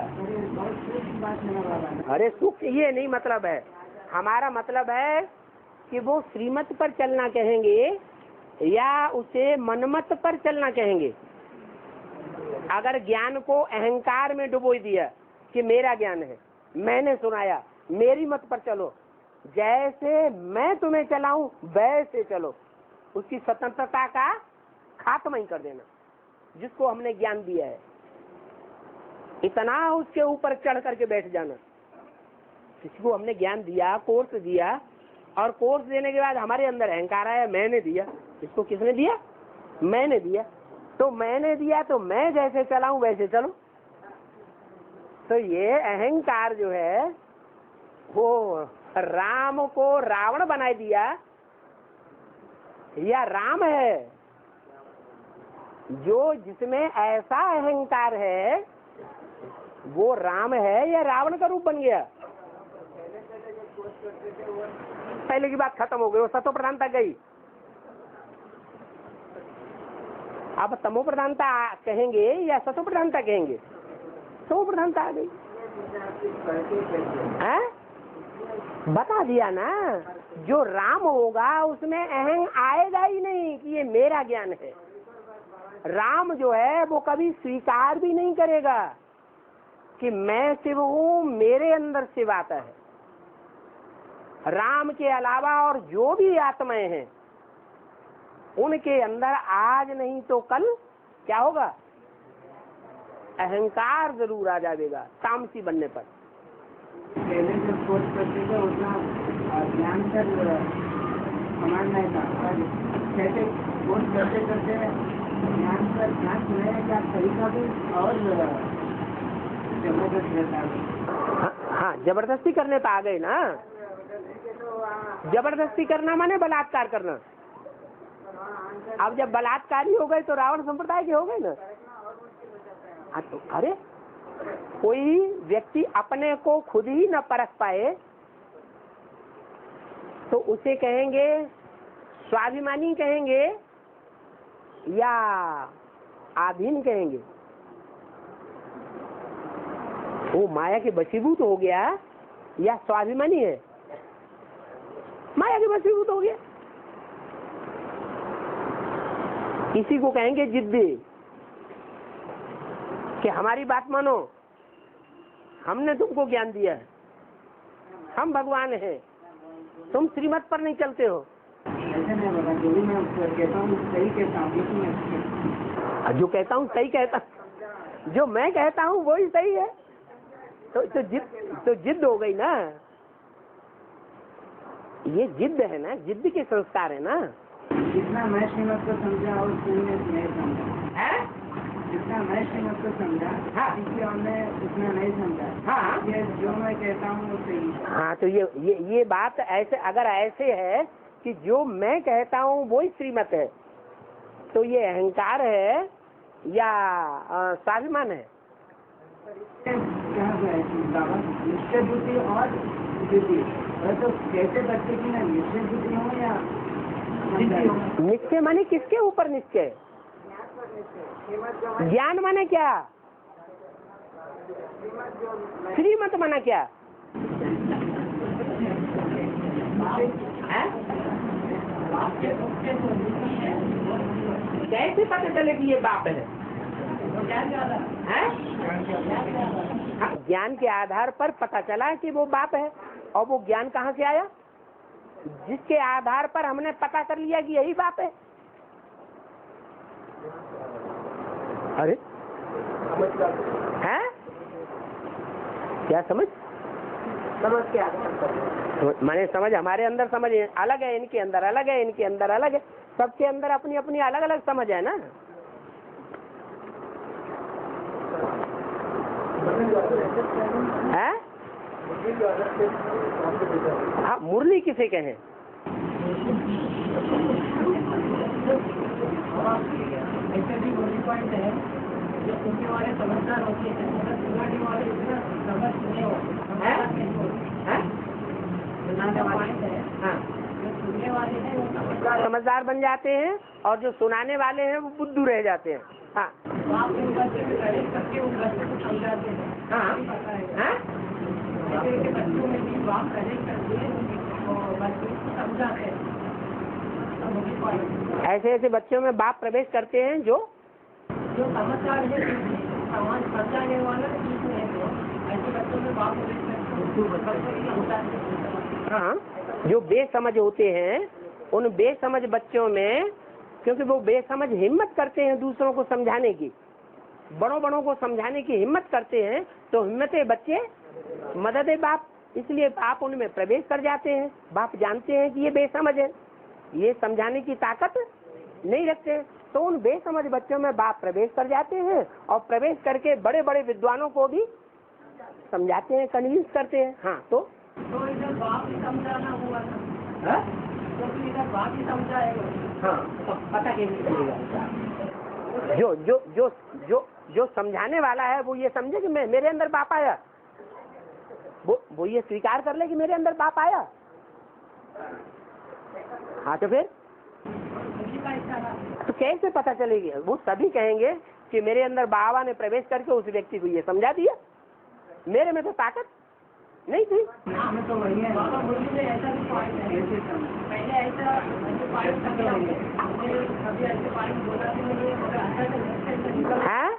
अरे सुख ये नहीं मतलब है। हमारा मतलब है कि वो श्रीमत पर चलना कहेंगे या उसे मनमत पर चलना कहेंगे। अगर ज्ञान को अहंकार में डुबो दिया कि मेरा ज्ञान है, मैंने सुनाया, मेरी मत पर चलो। जैसे मैं तुम्हें चलाऊं, वैसे चलो। उसकी स्वतंत्रता का खात्मा ही कर देना, जिसको हमने ज्ञान दिया है। इतना उसके ऊपर चढ़ करके बैठ जाना। किसी को हमने ज्ञान दिया, कोर्स दिया, और कोर्स देने के बाद हमारे अंदर अहंकार आया, मैंने दिया। इसको किसने दिया? मैंने दिया। तो मैंने दिया तो मैं जैसे चलाऊं, वैसे चलो। तो ये अहंकार जो है, वो राम को रावण बना दिया या राम है, जो जिसमें ऐसा अहंकार है, वो राम है या रावण का रूप बन गया? पहले की बात खत्म हो गई, वो सतो प्रधानता गई। अब तमो प्रधानता कहेंगे या सतो प्रधानता कहेंगे? तमो प्रधानता आ गई। बता दिया ना। जो राम होगा, उसमें अहंग आएगा ही नहीं कि ये मेरा ज्ञान है। राम जो है, वो कभी स्वीकार भी नहीं करेगा कि मैं शिव हूँ, मेरे अंदर शिव आता है। राम के अलावा और जो भी आत्माएँ हैं, उनके अंदर आज नहीं तो कल क्या होगा? अहंकार ज़रूर आ जाएगा, तामसी बनने पर। करते थे कैसे? करते करते तरीका भी? और रहता है हाँ, ज़बरदस्ती करने पे आ गए ना? ज़बरदस्ती करना माने बलात्कार करना? अब जब बलात्कारी हो गए तो रावण संप्रदाय के हो गए ना? हाँ, तो अरे कोई व्यक्ति अपने को खुद ही न परख पाए तो उसे कहेंगे, स्वाभिमानी कहेंगे या आधीन कहेंगे। वो माया के बसीभूत हो गया या स्वाभिमानी है? माया के बसीभूत हो गया। इसी को कहेंगे जिद्दी। कि हमारी बात मानो। हमने तुमको ज्ञान दिया है। हम भगवान हैं। तुम श्रीमत पर नहीं चलते हो। जो कहता हूँ सही कहता हूँ मैं- जो कहता हूँ सही कहता जो मैं कहता हूँ वही सही है। तो तो जिद तो जिद हो गई ना। ये जिद है ना जिद के संस्कार है ना। जितना मैं श्रीमत को समझा और तुमने नहीं समझा। है? जितना मैं श्रीमत समझा हाँ। किसी और ने उतना नहीं समझा। हाँ। ये जो मैं कहता हूँ वो सही हाँ। तो ये ये ये बात ऐसे अगर ऐसे है कि जो मैं कहता हूँ वही श्रीमत है तो ये अहंकार है या स्वाभिमान है? क्या है बाबा? निश्चय बुद्धि और बुद्धि तो कैसे बच्चे की ना निश्चय बुद्धि हो या निश्चय माने किसके ऊपर निश्चय ज्ञान माने क्या? श्रीमत माना क्या? कैसे पता चले कि ये बाप है? ज्ञान के आधार पर पता चला कि वो बाप है। और वो ज्ञान कहाँ से आया? जिसके आधार पर हमने पता कर लिया कि यही बाप है। अरे? हैं? क्या समझ? समझ के आधार समझ- माने समझ, हमारे अंदर समझ अलग है इनके अंदर, अलग है इनके अंदर, अलग है। सबके अंदर अपनी अपनी अलग अलग समझ है ना? है? हाँ मुरली किसे कहें? पॉइंट है जो सुनने वाले समझदार होते हैं सुनाने वाले इतना समझ नहीं होते समझदार होते हैं? है? हाँ समझदार समझदार बन जाते हैं और जो सुनाने वाले हैं वो बुद्धू रह जाते हैं। हाँ। तो हैं। हाँ। तो है। ऐसे ऐसे बच्चों में बाप प्रवेश करते हैं जो जो समझदार है समाज वाला ठीक है तो ऐसे बच्चों में बाप हाँ जो बेसमझ होते हैं उन बेसमझ बच्चों में क्योंकि वो बेसमझ हिम्मत करते हैं दूसरों को समझाने की। बड़ों बड़ों को समझाने की हिम्मत करते हैं तो हिम्मते बच्चे मदद है बाप। इसलिए बाप उनमें प्रवेश कर जाते हैं। बाप जानते हैं कि ये बेसमझ है। ये समझाने की ताकत नहीं रखते। तो उन बेसमझ बच्चों में बाप प्रवेश कर जाते हैं और प्रवेश करके बड़े बड़े विद्वानों को भी समझाते हैं कन्विंस करते हैं। हाँ तो? तो इधर बाप ही समझाना हुआ था। हाँ? तो इधर बाप ही समझाएगा। हाँ। तो पता कैसे चलेगा? जो जो जो जो जो समझाने वाला है वो ये समझे कि मैं मेरे अंदर बाप आया। वो वो ये स्वीकार कर ले कि मेरे अंदर बाप आया। हाँ तो फिर? कैसे पता चलेगी? वो सभी कहेंगे कि मेरे अंदर बाबा ने प्रवेश करके उस व्यक्ति को ये समझा दिया। मेरे में तो ताकत नहीं थी। हमें तो है। है। है अचानक मुख से ऐसे निकल है?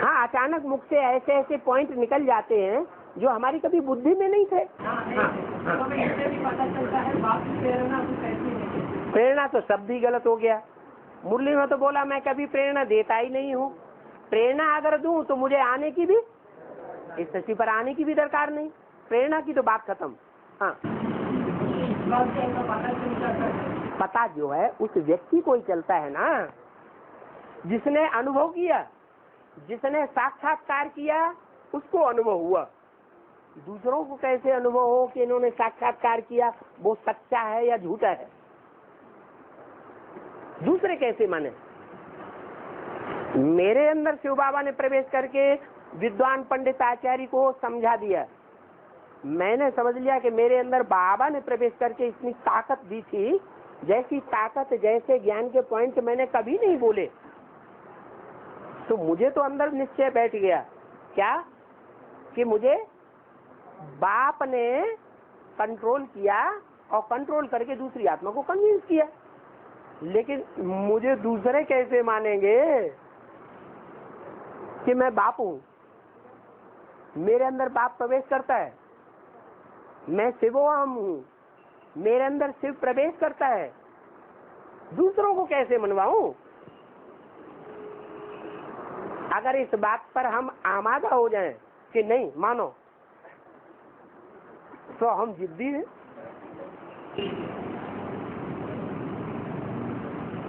हाँ अचानक मुख से ऐसे ऐसे पॉइंट निकल जाते हैं जो हमारी कभी बुद्धि में नहीं थे। हाँ है तो है है। प्रेरणा तो शब्द ही गलत हो गया। मुरली में तो बोला, मैं कभी प्रेरणा देता ही नहीं हूँ। प्रेरणा अगर दूँ तो मुझे आने की भी, इस धरती पर आने की भी दरकार नहीं। प्रेरणा की तो बात खत्म। है। पता जो है, उस व्यक्ति को ही चलता है ना। जिसने अनुभव किया, जिसने साक्षात्कार किया, उसको अनुभव हुआ। दूसरों को कैसे अनुभव हो कि इन्होंने साक्षात्कार किया, वो सच्चा है या झूठा है? दूसरे कैसे माने? मेरे अंदर शिव बाबा ने प्रवेश करके विद्वान पंडित आचार्य को समझा दिया। मैंने समझ लिया कि मेरे अंदर बाबा ने प्रवेश करके इतनी ताकत दी थी, जैसी ताकत, जैसे ज्ञान के पॉइंट मैंने कभी नहीं बोले। तो मुझे तो अंदर निश्चय बैठ गया। क्या? कि मुझे बाप ने कंट्रोल किया और कंट्रोल करके दूसरी आत्मा को कन्विंस किया। लेकिन मुझे दूसरे कैसे मानेंगे कि मैं बाप हूँ? मेरे अंदर बाप प्रवेश करता है। मैं शिवोहम हूँ। मेरे अंदर शिव प्रवेश करता है। दूसरों को कैसे मनवाऊं? अगर इस बात पर हम आमादा हो जाएँ कि नहीं, मानो तो हम जिद्दी हैं पहला पुण्य में आया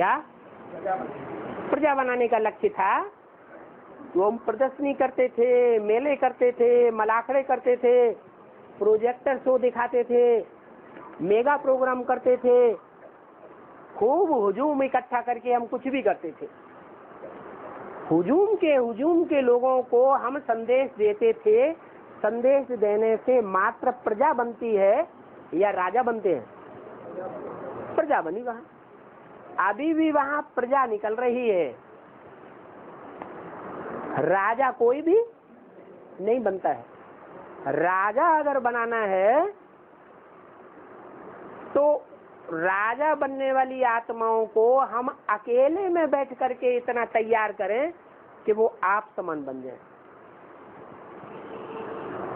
क्या? प्रजा बनाने का लक्ष्य था। तो हम प्रदर्शनी करते थे, मेले करते थे, मलाखड़े करते थे प्रोजेक्टर शो दिखाते थे मेगा प्रोग्राम करते थे। खूब हुजूम इकट्ठा करके हम कुछ भी करते थे। हुजूम के हुजूम के लोगों को हम संदेश देते थे। संदेश देने से मात्र प्रजा बनती है या राजा बनते हैं? प्रजा बनी वहाँ अभी भी वहाँ प्रजा निकल रही है। राजा कोई भी नहीं बनता है। राजा अगर बनाना है तो राजा बनने वाली आत्माओं को हम अकेले में बैठ करके इतना तैयार करें कि वो आप समान बन जाए।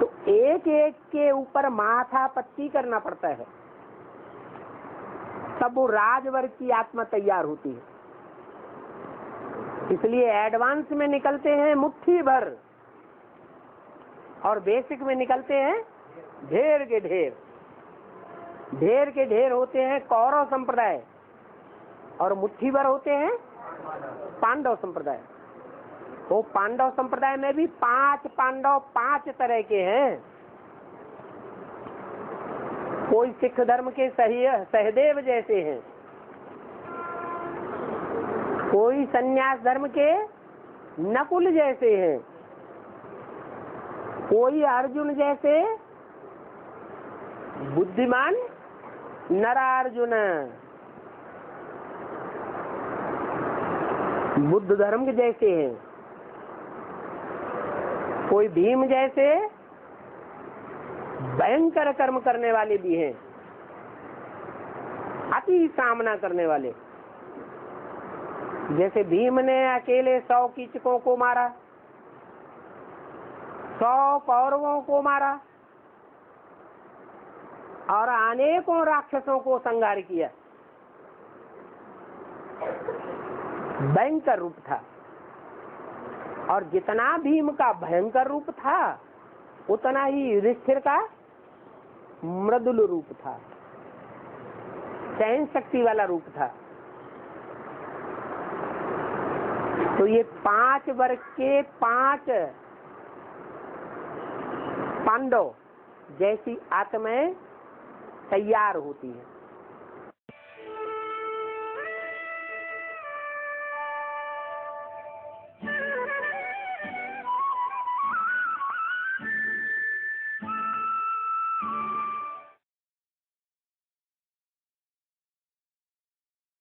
तो एक एक के ऊपर माथा पत्ती करना पड़ता है। तब वो राजवर्ग की आत्मा तैयार होती है। इसलिए एडवांस में निकलते हैं मुट्ठी भर और बेसिक में निकलते हैं ढेर के ढेर। ढेर के ढेर होते हैं कौरव संप्रदाय और मुट्ठी भर होते हैं पांडव संप्रदाय। वो पांडव संप्रदाय में भी पाँच पांडव पाँच तरह के हैं। कोई सिख धर्म के सही, सहदेव जैसे हैं। कोई सन्यास धर्म के नकुल जैसे हैं। कोई अर्जुन जैसे बुद्धिमान नरार्जुन। बुद्ध धर्म के जैसे हैं। कोई भीम जैसे भयंकर कर्म करने वाले भी हैं। अति सामना करने वाले। जैसे भीम ने अकेले सौ कीचकों को मारा, सौ कौरवों को मारा, और अनेकों राक्षसों को संगार किया। भयंकर रूप था। और जितना भीम का भयंकर रूप था, उतना ही युधिष्ठिर का मृदुल रूप था। सहन शक्ति वाला रूप था। तो ये पाँच वर्ग के पाँच पांडव जैसी आत्माएँ तैयार होती हैं।